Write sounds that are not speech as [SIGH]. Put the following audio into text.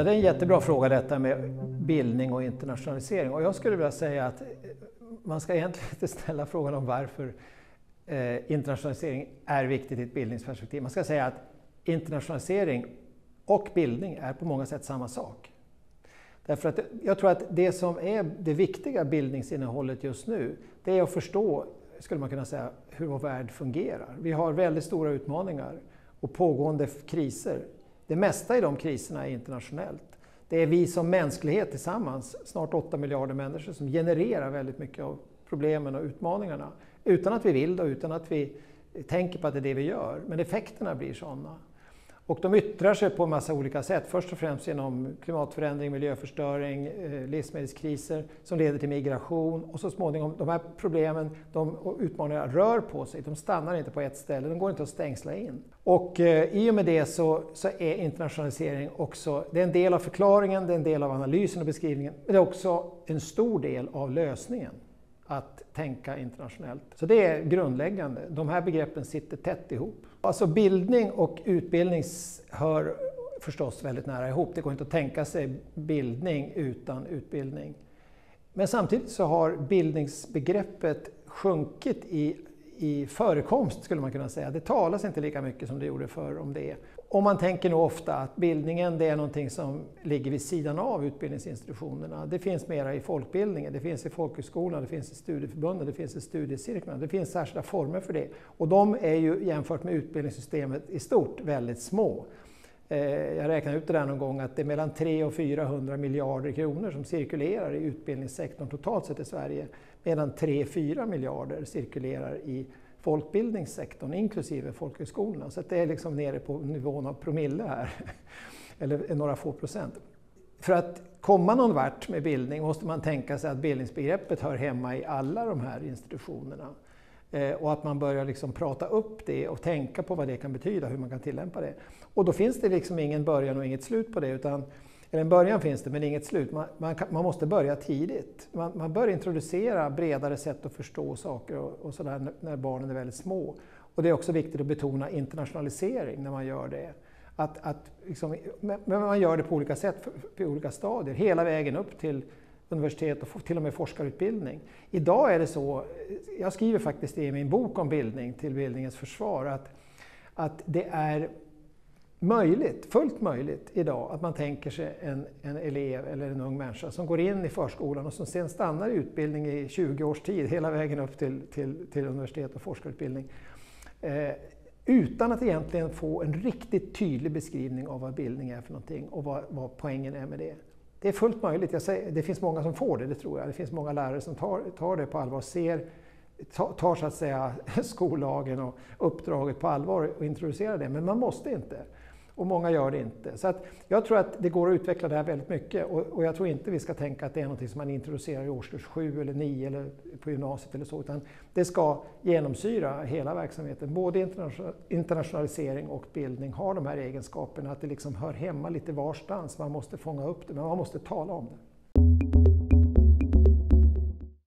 Ja, det är en jättebra fråga detta med bildning och internationalisering. Och jag skulle vilja säga att eh, man ska egentligen inte ställa frågan om varför eh, internationalisering är viktigt i ett bildningsperspektiv. Man ska säga att internationalisering och bildning är på många sätt samma sak. Därför att jag tror att det som är det viktiga bildningsinnehållet just nu, det är att förstå, skulle man kunna säga, hur vår värld fungerar. Vi har väldigt stora utmaningar och pågående kriser. Det mesta i de kriserna är internationellt. Det är vi som mänsklighet tillsammans, snart 8 miljarder människor, som genererar väldigt mycket av problemen och utmaningarna. Utan att vi vill det och utan att vi tänker på att det är det vi gör. Men effekterna blir sådana. Och de yttrar sig på en massa olika sätt. Först och främst genom klimatförändring, miljöförstöring, eh, livsmedelskriser som leder till migration och så småningom, de här problemen de, och utmaningarna rör på sig. De stannar inte på ett ställe, de går inte att stängsla in. Och eh, i och med det så, så är internationalisering också, det är en del av förklaringen, det är en del av analysen och beskrivningen, men det är också en stor del av lösningen att tänka internationellt. Så det är grundläggande. De här begreppen sitter tätt ihop. Alltså bildning och utbildning hör förstås väldigt nära ihop. Det går inte att tänka sig bildning utan utbildning. Men samtidigt så har bildningsbegreppet sjunkit i, i förekomst skulle man kunna säga. Det talas inte lika mycket som det gjorde förr om det. Och man tänker nog ofta att bildningen det är någonting som ligger vid sidan av utbildningsinstitutionerna. Det finns mera i folkbildningen, det finns i folkhögskolan, det finns i studieförbunden, det finns i studiecirklarna. Det finns särskilda former för det. Och de är ju jämfört med utbildningssystemet i stort väldigt små. Eh, jag räknade ut det där någon gång att det är mellan 300 och 400 miljarder kronor som cirkulerar i utbildningssektorn totalt sett i Sverige. Medan 3-4 miljarder cirkulerar i folkbildningssektorn, inklusive folkhögskolorna. Så det är liksom nere på nivån av promille här, [LAUGHS] eller några få procent. För att komma någon vart med bildning måste man tänka sig att bildningsbegreppet hör hemma i alla de här institutionerna. Eh, och att man börjar liksom prata upp det och tänka på vad det kan betyda, hur man kan tillämpa det. Och då finns det liksom ingen början och inget slut på det. utan eller en början finns det, men inget slut. Man, man, kan, man måste börja tidigt. Man, man, bör introducera bredare sätt att förstå saker och, och sådär när, när barnen är väldigt små. Och det är också viktigt att betona internationalisering när man gör det. Att, att liksom, men man gör det på olika sätt, på olika stadier, hela vägen upp till universitet och till och med forskarutbildning. Idag är det så, jag skriver faktiskt i min bok om bildning, till bildningens försvar, att, att det är möjligt, fullt möjligt idag att man tänker sig en, en elev eller en ung människa som går in i förskolan och som sen stannar i utbildning i 20 års tid, hela vägen upp till, till, till universitet och forskarutbildning. Eh, utan att egentligen få en riktigt tydlig beskrivning av vad bildning är för någonting och vad, vad poängen är med det. Det är fullt möjligt. Jag säger, det finns många som får det, det tror jag. Det finns många lärare som tar, tar det på allvar, ser, tar, tar så att säga [LAUGHS] skollagen och uppdraget på allvar och introducerar det. Men man måste inte. Och många gör det inte. Så att jag tror att det går att utveckla det här väldigt mycket och, och, jag tror inte vi ska tänka att det är något som man introducerar i årskurs 7 eller 9 eller på gymnasiet eller så, utan det ska genomsyra hela verksamheten. Både internationalisering och bildning har de här egenskaperna, att det liksom hör hemma lite varstans. Man måste fånga upp det, men man måste tala om det.